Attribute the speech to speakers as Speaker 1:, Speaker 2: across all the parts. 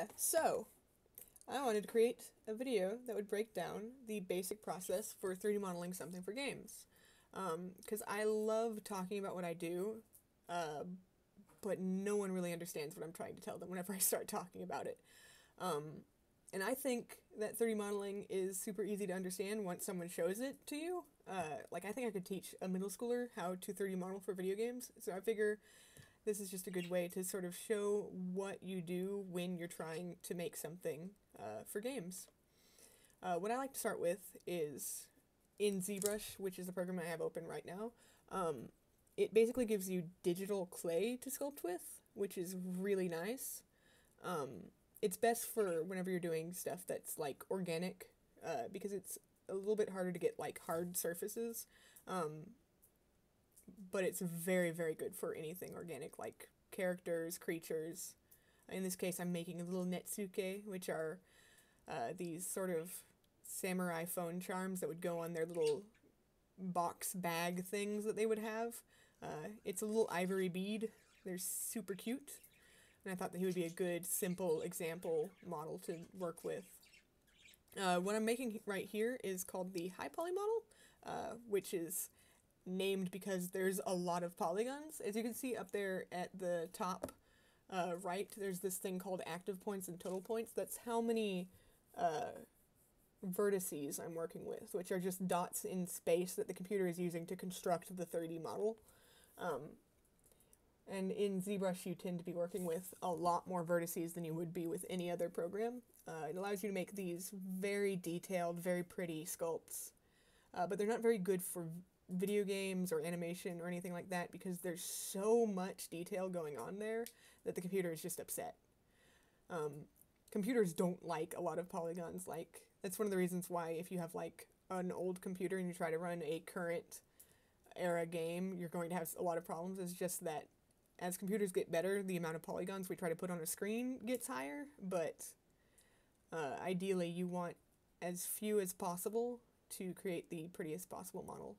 Speaker 1: yeah, so I wanted to create a video that would break down the basic process for 3D modeling something for games. Because I love talking about what I do, uh, but no one really understands what I'm trying to tell them whenever I start talking about it. Um, and I think that 3D modeling is super easy to understand once someone shows it to you. Uh, like, I think I could teach a middle schooler how to 3D model for video games. So I figure this is just a good way to sort of show what you do when you're trying to make something uh, for games. Uh, what I like to start with is in ZBrush, which is the program I have open right now. Um, it basically gives you digital clay to sculpt with, which is really nice. Um, it's best for whenever you're doing stuff that's like organic, uh, because it's a little bit harder to get like hard surfaces. Um, but it's very, very good for anything organic, like characters, creatures. In this case, I'm making a little netsuke, which are uh, these sort of samurai phone charms that would go on their little box bag things that they would have. Uh, it's a little ivory bead. They're super cute. And I thought that he would be a good, simple example model to work with. Uh, what I'm making right here is called the high poly model, uh, which is named because there's a lot of polygons. As you can see up there at the top uh, right, there's this thing called active points and total points. That's how many uh, vertices I'm working with, which are just dots in space that the computer is using to construct the 3D model. Um, and in ZBrush, you tend to be working with a lot more vertices than you would be with any other program. Uh, it allows you to make these very detailed, very pretty sculpts, uh, but they're not very good for video games or animation or anything like that because there's so much detail going on there that the computer is just upset. Um, computers don't like a lot of polygons. Like that's one of the reasons why if you have like an old computer and you try to run a current era game, you're going to have a lot of problems. It's just that as computers get better, the amount of polygons we try to put on a screen gets higher, but uh, ideally you want as few as possible to create the prettiest possible model.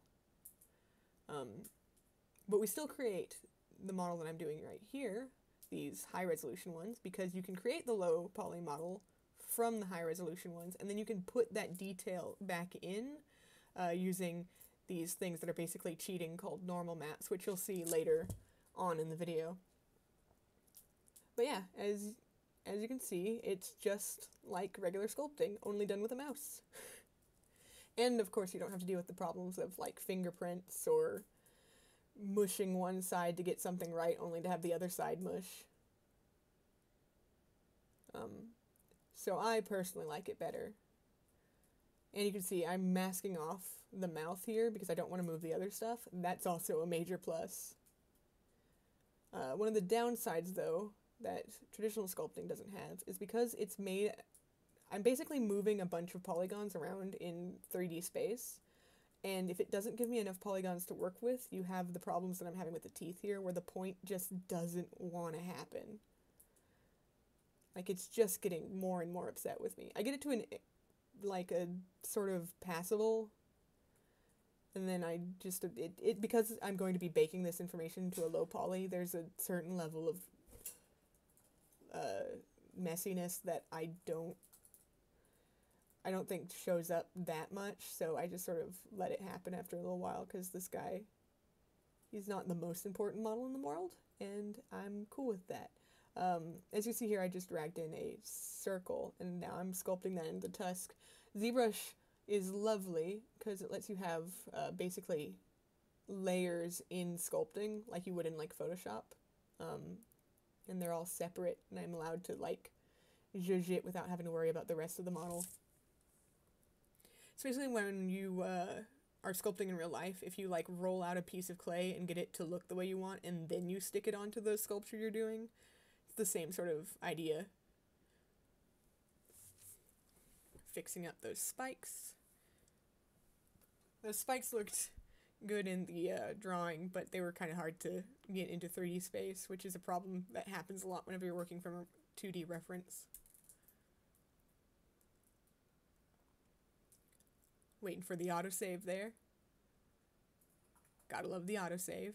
Speaker 1: Um, but we still create the model that I'm doing right here, these high resolution ones, because you can create the low poly model from the high resolution ones, and then you can put that detail back in uh, using these things that are basically cheating called normal maps, which you'll see later on in the video. But yeah, as as you can see, it's just like regular sculpting, only done with a mouse. And of course, you don't have to deal with the problems of like fingerprints or mushing one side to get something right only to have the other side mush. Um, so I personally like it better. And you can see I'm masking off the mouth here because I don't want to move the other stuff. That's also a major plus. Uh, one of the downsides, though, that traditional sculpting doesn't have is because it's made I'm basically moving a bunch of polygons around in 3D space. And if it doesn't give me enough polygons to work with, you have the problems that I'm having with the teeth here, where the point just doesn't want to happen. Like, it's just getting more and more upset with me. I get it to an, like, a sort of passable, and then I just, it, it because I'm going to be baking this information to a low poly, there's a certain level of uh, messiness that I don't I don't think shows up that much, so I just sort of let it happen after a little while because this guy, he's not the most important model in the world, and I'm cool with that. Um, as you see here, I just dragged in a circle, and now I'm sculpting that into the tusk. ZBrush is lovely because it lets you have uh, basically layers in sculpting like you would in like Photoshop. Um, and they're all separate, and I'm allowed to like zhuzh it without having to worry about the rest of the model especially when you uh, are sculpting in real life, if you like roll out a piece of clay and get it to look the way you want and then you stick it onto the sculpture you're doing, it's the same sort of idea. Fixing up those spikes. Those spikes looked good in the uh, drawing, but they were kind of hard to get into 3D space, which is a problem that happens a lot whenever you're working from a 2D reference. Waiting for the autosave there. Gotta love the autosave.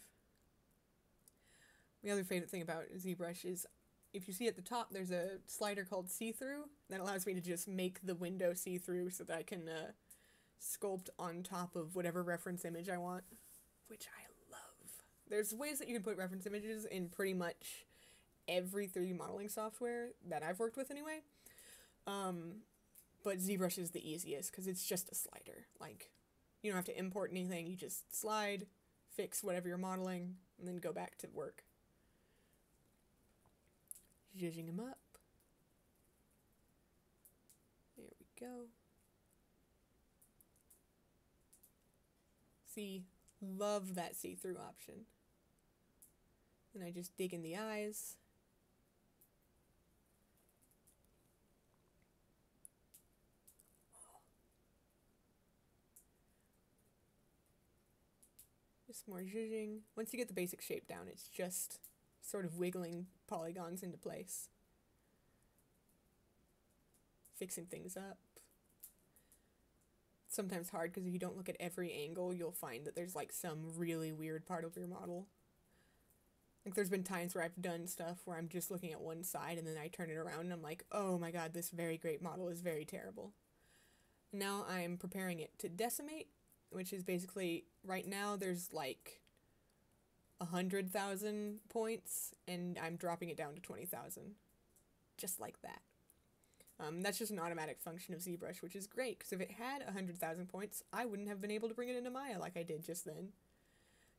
Speaker 1: My other favorite thing about ZBrush is if you see at the top, there's a slider called see-through that allows me to just make the window see-through so that I can uh, sculpt on top of whatever reference image I want, which I love. There's ways that you can put reference images in pretty much every 3D modeling software that I've worked with anyway. Um, but ZBrush is the easiest because it's just a slider. Like, you don't have to import anything, you just slide, fix whatever you're modeling, and then go back to work. Zhizhing him up. There we go. See, love that see-through option. And I just dig in the eyes. Just more zhuzhing. Once you get the basic shape down, it's just sort of wiggling polygons into place. Fixing things up. Sometimes hard because if you don't look at every angle, you'll find that there's like some really weird part of your model. Like there's been times where I've done stuff where I'm just looking at one side and then I turn it around and I'm like, oh my god, this very great model is very terrible. Now I'm preparing it to decimate, which is basically right now there's like a hundred thousand points and I'm dropping it down to twenty thousand. Just like that. Um, that's just an automatic function of ZBrush, which is great because if it had a hundred thousand points, I wouldn't have been able to bring it into Maya like I did just then.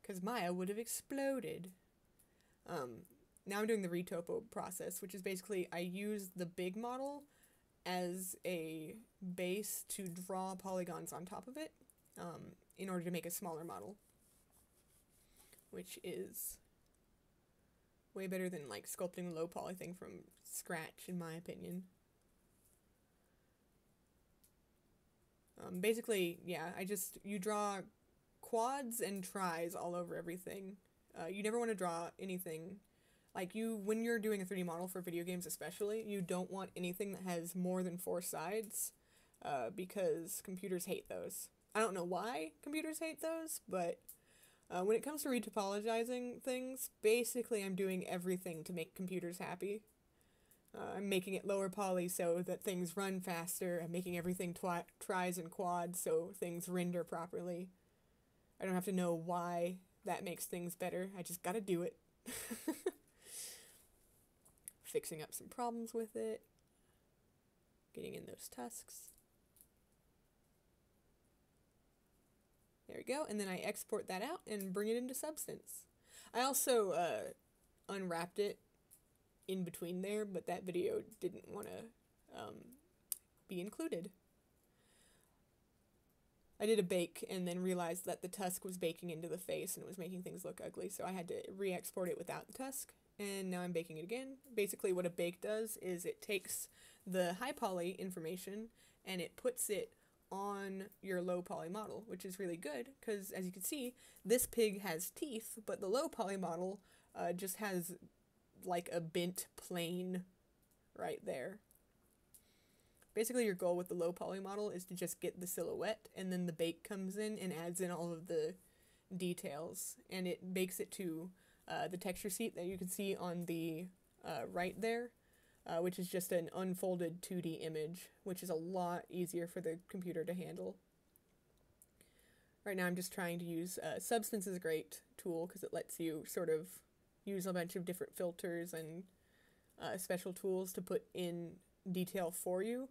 Speaker 1: Because Maya would have exploded. Um, now I'm doing the retopo process, which is basically I use the big model as a base to draw polygons on top of it um, in order to make a smaller model which is way better than like sculpting a low poly thing from scratch, in my opinion. Um, basically, yeah, I just you draw quads and tris all over everything. Uh, you never want to draw anything like you when you're doing a 3D model for video games, especially. You don't want anything that has more than four sides, uh, because computers hate those. I don't know why computers hate those, but uh, when it comes to retopologizing things, basically I'm doing everything to make computers happy. Uh, I'm making it lower poly so that things run faster. I'm making everything twi- tris and quads so things render properly. I don't have to know why that makes things better. I just gotta do it. Fixing up some problems with it. Getting in those tusks. There we go. And then I export that out and bring it into Substance. I also uh, unwrapped it in between there, but that video didn't want to um, be included. I did a bake and then realized that the tusk was baking into the face and it was making things look ugly, so I had to re-export it without the tusk, and now I'm baking it again. Basically what a bake does is it takes the high poly information and it puts it on your low poly model, which is really good because as you can see, this pig has teeth, but the low poly model uh, just has like a bent plane right there. Basically, your goal with the low poly model is to just get the silhouette, and then the bake comes in and adds in all of the details, and it bakes it to uh, the texture sheet that you can see on the uh, right there uh, which is just an unfolded 2D image, which is a lot easier for the computer to handle. Right now I'm just trying to use, uh, Substance is a great tool because it lets you sort of use a bunch of different filters and uh, special tools to put in detail for you.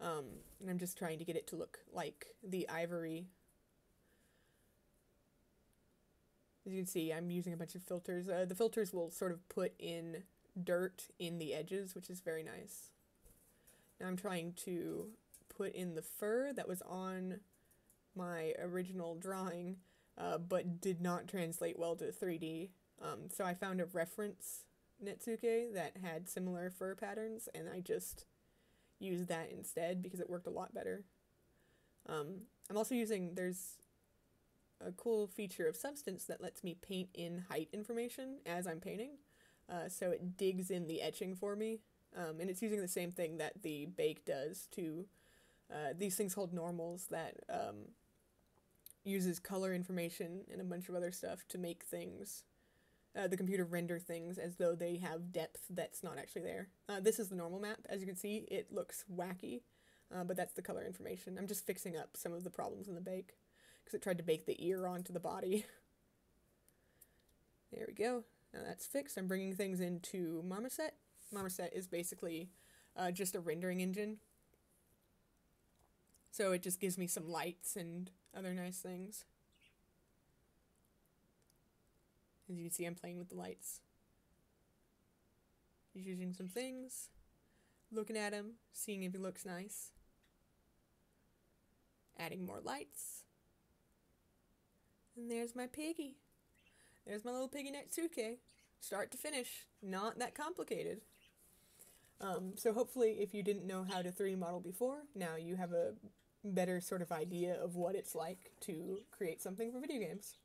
Speaker 1: Um, and I'm just trying to get it to look like the ivory. As you can see, I'm using a bunch of filters. Uh, the filters will sort of put in dirt in the edges, which is very nice. Now I'm trying to put in the fur that was on my original drawing, uh, but did not translate well to 3D. Um, so I found a reference Netsuke that had similar fur patterns, and I just used that instead because it worked a lot better. Um, I'm also using, there's a cool feature of Substance that lets me paint in height information as I'm painting. Uh, so it digs in the etching for me. Um, and it's using the same thing that the bake does to uh, these things called normals that um, uses color information and a bunch of other stuff to make things uh, the computer render things as though they have depth that's not actually there. Uh, this is the normal map. As you can see, it looks wacky, uh, but that's the color information. I'm just fixing up some of the problems in the bake because it tried to bake the ear onto the body. there we go. That's fixed. I'm bringing things into Marmoset. Marmoset is basically uh, just a rendering engine. So it just gives me some lights and other nice things. As you can see, I'm playing with the lights. He's using some things, looking at him, seeing if he looks nice. Adding more lights. And there's my piggy. There's my little piggy Netsuke. Start to finish, not that complicated. Um, so hopefully if you didn't know how to 3D model before, now you have a better sort of idea of what it's like to create something for video games.